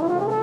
Bye.